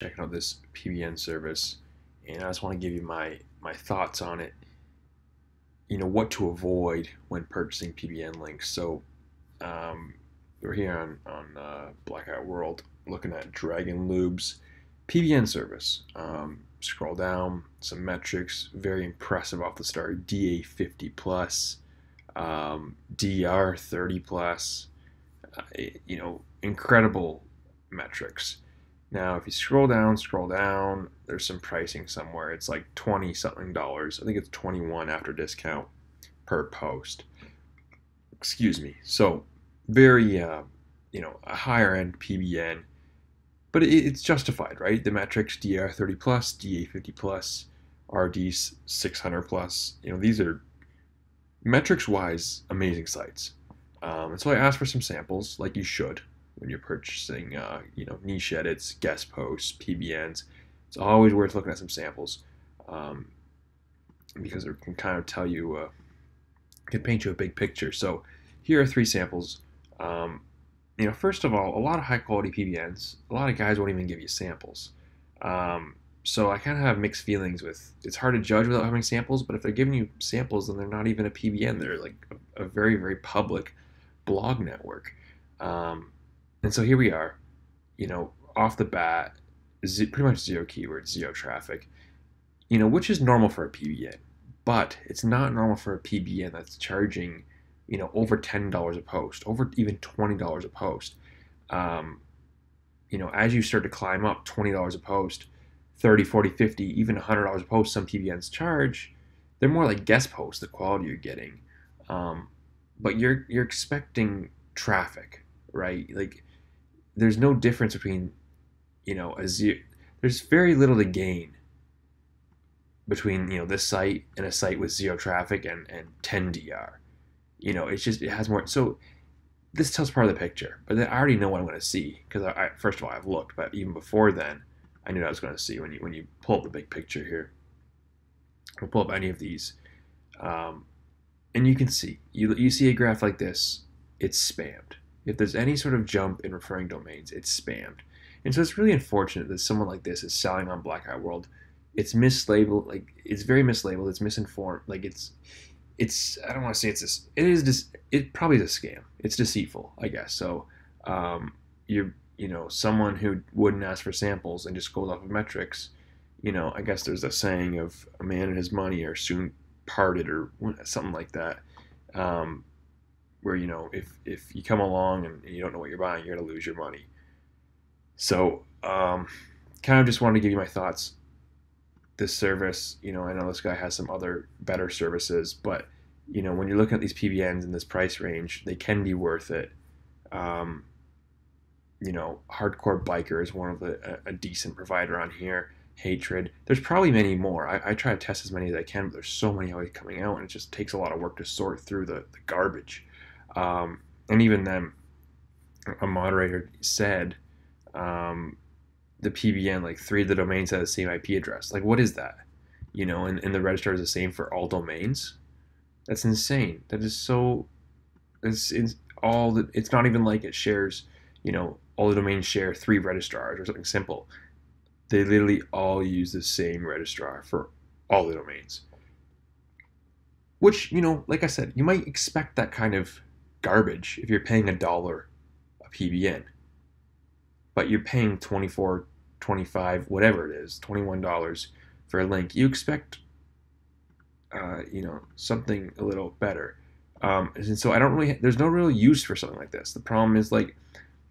checking out this PBN service, and I just want to give you my my thoughts on it. You know what to avoid when purchasing PBN links. So um, we're here on on uh, Black Hat World looking at Dragon Lube's PBN service. Um, scroll down, some metrics, very impressive off the start. DA 50 plus, um, DR 30 plus. Uh, you know, incredible metrics. Now, if you scroll down, scroll down, there's some pricing somewhere. It's like 20 something dollars. I think it's 21 after discount per post. Excuse me. So, very, uh, you know, a higher end PBN, but it, it's justified, right? The metrics DR30 plus, DA50 plus, RD 600 plus, you know, these are metrics wise amazing sites. Um, and so I asked for some samples, like you should when you're purchasing, uh, you know, niche edits, guest posts, PBNs. It's always worth looking at some samples um, because it can kind of tell you, uh, can paint you a big picture. So here are three samples. Um, you know, first of all, a lot of high quality PBNs, a lot of guys won't even give you samples. Um, so I kind of have mixed feelings with. It's hard to judge without having samples, but if they're giving you samples, then they're not even a PBN. They're like a, a very, very public blog network. Um, and so here we are, you know, off the bat, pretty much zero keywords, zero traffic, you know, which is normal for a PBN, but it's not normal for a PBN that's charging, you know, over $10 a post, over even $20 a post. Um, you know, as you start to climb up $20 a post, 30, 40, 50, even $100 a post, some PBNs charge, they're more like guest posts, the quality you're getting. Um, but you're, you're expecting traffic, right? Like there's no difference between, you know, a zero. There's very little to gain between you know this site and a site with zero traffic and and 10 DR. You know, it's just it has more. So this tells part of the picture, but I already know what I'm going to see because I, I, first of all I've looked, but even before then I knew what I was going to see when you when you pull up the big picture here. We'll pull up any of these, um, and you can see you you see a graph like this, it's spammed if there's any sort of jump in referring domains, it's spammed. And so it's really unfortunate that someone like this is selling on Black Hat World. It's mislabeled, like it's very mislabeled. It's misinformed. Like it's, it's. I don't want to say it's this. It is this. It probably is a scam. It's deceitful, I guess. So, um, you're, you know, someone who wouldn't ask for samples and just goes off of metrics. You know, I guess there's a saying of a man and his money are soon parted or something like that. Um, where you know if if you come along and you don't know what you're buying, you're gonna lose your money. So, um, kind of just wanted to give you my thoughts. This service, you know, I know this guy has some other better services, but you know, when you're looking at these PBNs in this price range, they can be worth it. Um, you know, Hardcore Biker is one of the a, a, decent provider on here. Hatred. There's probably many more. I, I, try to test as many as I can, but there's so many always coming out, and it just takes a lot of work to sort through the, the garbage. Um, and even then, a moderator said um, the PBN, like three of the domains have the same IP address. Like, what is that? You know, and, and the registrar is the same for all domains. That's insane. That is so. It's, it's all the. It's not even like it shares. You know, all the domains share three registrars or something simple. They literally all use the same registrar for all the domains. Which, you know, like I said, you might expect that kind of garbage if you're paying a dollar a PBN. But you're paying 24 25 whatever it is, $21 for a link. You expect uh, you know, something a little better. Um, and so I don't really there's no real use for something like this. The problem is like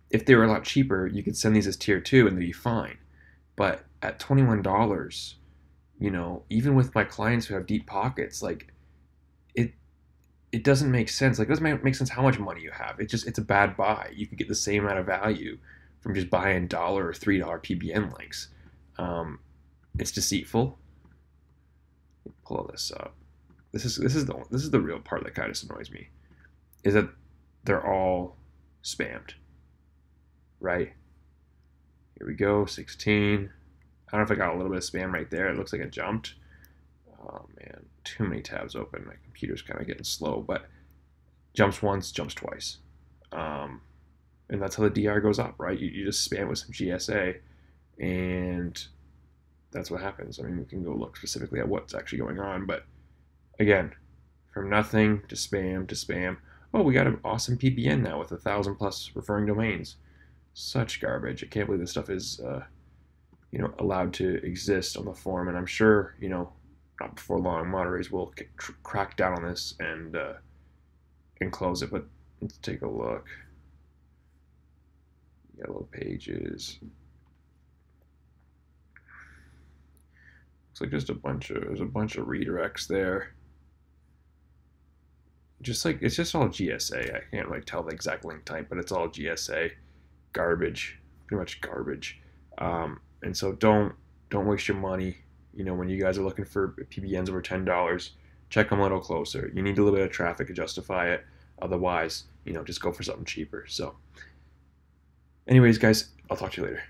if they were a lot cheaper, you could send these as tier 2 and they'd be fine. But at $21, you know, even with my clients who have deep pockets, like it doesn't make sense. Like, it doesn't make sense how much money you have. It just it's a bad buy. You could get the same amount of value from just buying dollar or three dollar PBN links. Um, it's deceitful. Pull all this up. This is this is the this is the real part that kind of annoys me, is that they're all spammed. Right. Here we go. 16. I don't know if I got a little bit of spam right there. It looks like it jumped. Oh man, too many tabs open. My computer's kind of getting slow, but jumps once, jumps twice. Um, and that's how the DR goes up, right? You, you just spam with some GSA and that's what happens. I mean, we can go look specifically at what's actually going on, but again, from nothing to spam to spam. Oh, we got an awesome PBN now with a thousand plus referring domains. Such garbage. I can't believe this stuff is, uh, you know, allowed to exist on the forum, and I'm sure, you know, not before long, moderators will crack down on this and uh, and close it. But let's take a look. Yellow pages. Looks like just a bunch of there's a bunch of redirects there. Just like it's just all GSA. I can't like tell the exact link type, but it's all GSA, garbage, pretty much garbage. Um, and so don't don't waste your money. You know when you guys are looking for PBNs over ten dollars, check them a little closer. You need a little bit of traffic to justify it. Otherwise, you know, just go for something cheaper. So, anyways, guys, I'll talk to you later.